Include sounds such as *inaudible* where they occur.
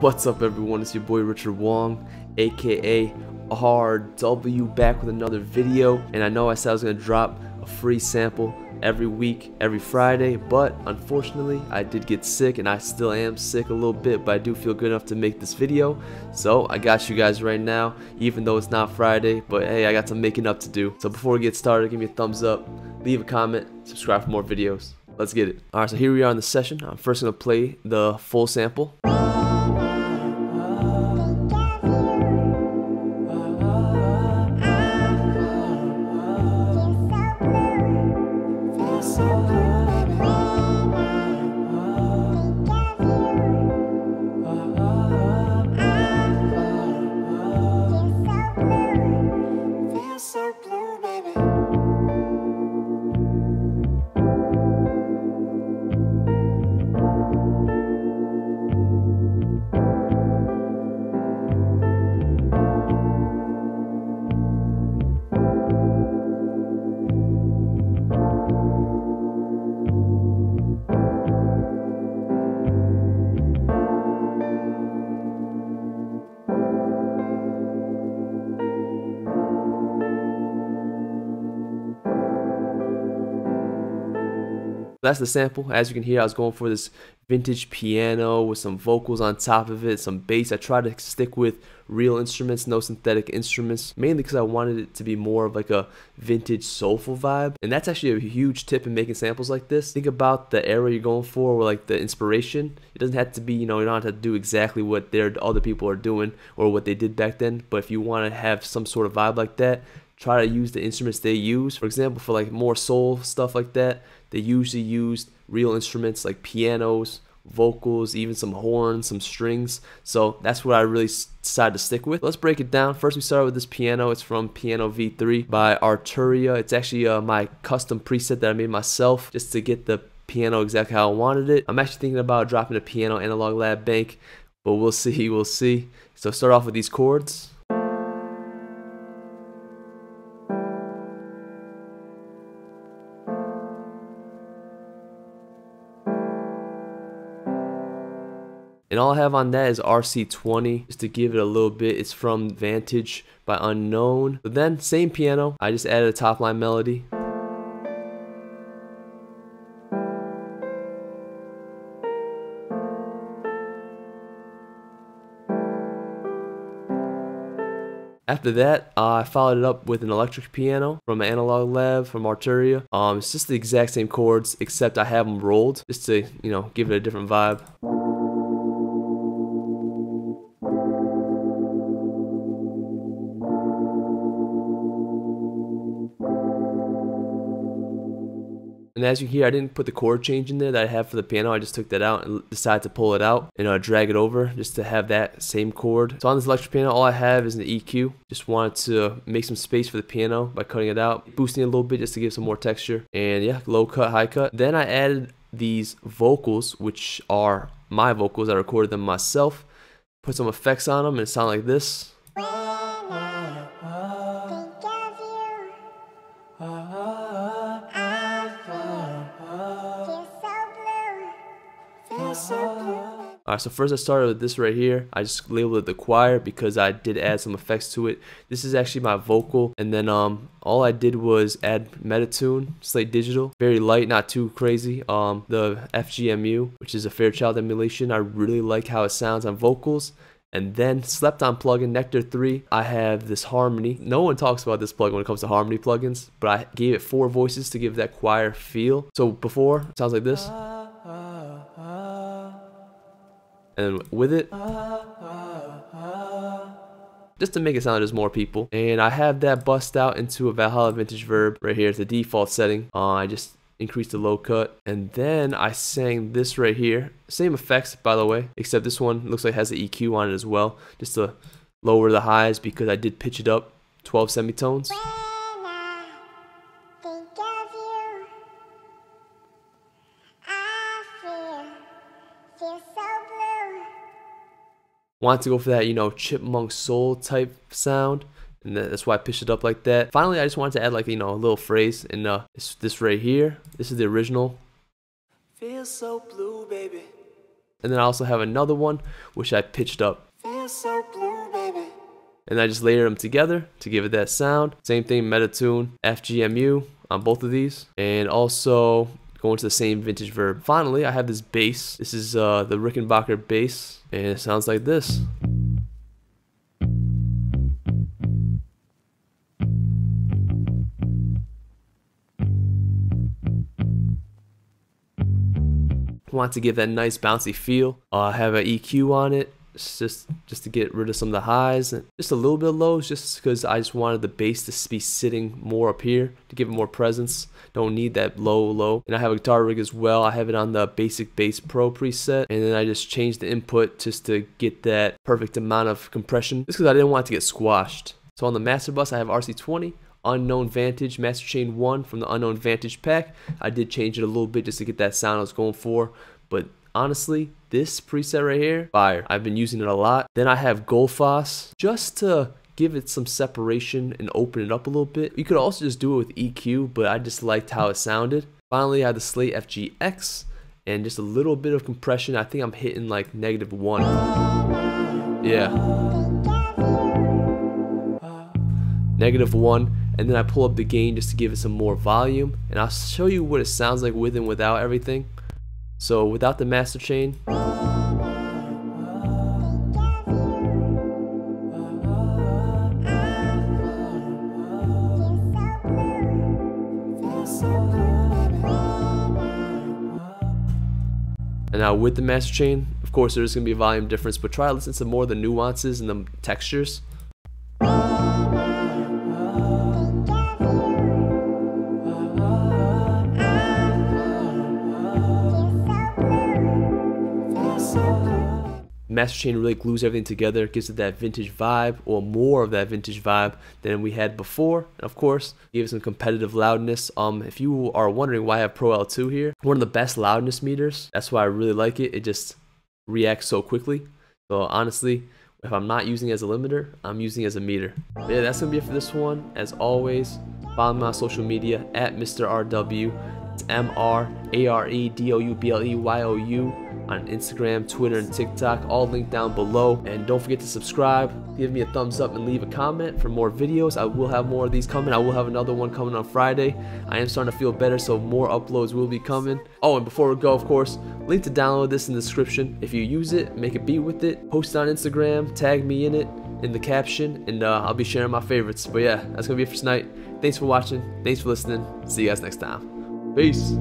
What's up everyone, it's your boy Richard Wong, aka RW back with another video and I know I said I was to drop a free sample every week, every Friday, but unfortunately I did get sick and I still am sick a little bit, but I do feel good enough to make this video. So I got you guys right now, even though it's not Friday, but hey, I got some making up to do. So before we get started, give me a thumbs up, leave a comment, subscribe for more videos. Let's get it. Alright, so here we are in the session. I'm first to play the full sample. That's the sample. As you can hear, I was going for this vintage piano with some vocals on top of it, some bass. I tried to stick with real instruments, no synthetic instruments, mainly because I wanted it to be more of like a vintage soulful vibe. And that's actually a huge tip in making samples like this. Think about the era you're going for or like the inspiration. It doesn't have to be, you know, you don't have to do exactly what their other people are doing or what they did back then. But if you want to have some sort of vibe like that, try to use the instruments they use. For example, for like more soul stuff like that, they usually used real instruments like pianos, vocals, even some horns, some strings. So that's what I really decided to stick with. Let's break it down. First, we start with this piano. It's from Piano V3 by Arturia. It's actually uh, my custom preset that I made myself just to get the piano exactly how I wanted it. I'm actually thinking about dropping a piano analog lab bank, but we'll *laughs* see, we'll see. So start off with these chords. And all I have on that is RC20 just to give it a little bit. It's from Vantage by Unknown. But then same piano, I just added a top line melody. After that, I followed it up with an electric piano from Analog Lab from Arturia. Um, it's just the exact same chords, except I have them rolled just to, you know, give it a different vibe. And as you hear, I didn't put the chord change in there that I have for the piano. I just took that out and decided to pull it out and uh, drag it over just to have that same chord. So on this electric piano, all I have is an EQ. Just wanted to make some space for the piano by cutting it out, boosting it a little bit just to give some more texture. And yeah, low cut, high cut. Then I added these vocals, which are my vocals. I recorded them myself. Put some effects on them and it sounded like this. Alright, so first I started with this right here. I just labeled it the choir because I did add some effects to it. This is actually my vocal, and then um, all I did was add Metatune, Slate Digital. Very light, not too crazy. Um, the FGMU, which is a Fairchild emulation. I really like how it sounds on vocals. And then slept on plugin Nectar 3. I have this harmony. No one talks about this plugin when it comes to harmony plugins, but I gave it four voices to give that choir feel. So before, sounds like this and with it just to make it sound as more people. And I have that bust out into a Valhalla vintage verb right here. It's the default setting. Uh, I just increased the low cut. And then I sang this right here. Same effects by the way except this one looks like has the EQ on it as well just to lower the highs because I did pitch it up 12 semitones want to go for that, you know, chipmunk soul type sound. And that's why I pitched it up like that. Finally, I just wanted to add like, you know, a little phrase. And uh, this, this right here, this is the original. Feel so blue, baby. And then I also have another one, which I pitched up. So blue, and I just layered them together to give it that sound. Same thing, Metatune, FGMU on both of these. And also going to the same vintage verb. Finally, I have this bass. This is uh, the Rickenbacker bass, and it sounds like this. want to give that nice bouncy feel. Uh, I have an EQ on it. Just just to get rid of some of the highs. And just a little bit of lows just because I just wanted the bass to be sitting more up here to give it more presence. Don't need that low low. And I have a guitar rig as well. I have it on the basic bass pro preset. And then I just changed the input just to get that perfect amount of compression. Just because I didn't want it to get squashed. So on the master bus I have RC20 unknown vantage master chain 1 from the unknown vantage pack. I did change it a little bit just to get that sound I was going for but honestly, this preset right here, fire. I've been using it a lot. Then I have Gullfoss just to give it some separation and open it up a little bit. You could also just do it with EQ, but I just liked how it sounded. Finally, I have the Slate FGX and just a little bit of compression. I think I'm hitting like negative one. Yeah. Negative one. And then I pull up the gain just to give it some more volume. And I'll show you what it sounds like with and without everything. So without the master chain, And now with the master chain, of course there's going to be a volume difference, but try to listen to more of the nuances and the textures. Master Chain really glues everything together, gives it that vintage vibe or more of that vintage vibe than we had before. And of course, gives some competitive loudness. Um, if you are wondering why I have Pro L2 here, one of the best loudness meters. That's why I really like it. It just reacts so quickly. So honestly, if I'm not using it as a limiter, I'm using it as a meter. But yeah, that's gonna be it for this one. As always, follow me on social media at Mr. RW. It's M R A R E D O U B L E Y O U on Instagram, Twitter, and TikTok, all linked down below. And don't forget to subscribe, give me a thumbs up, and leave a comment for more videos. I will have more of these coming. I will have another one coming on Friday. I am starting to feel better, so more uploads will be coming. Oh, and before we go, of course, link to download this in the description. If you use it, make a beat with it, post it on Instagram, tag me in it in the caption, and uh, I'll be sharing my favorites. But yeah, that's gonna be it for tonight. Thanks for watching. Thanks for listening. See you guys next time. Peace.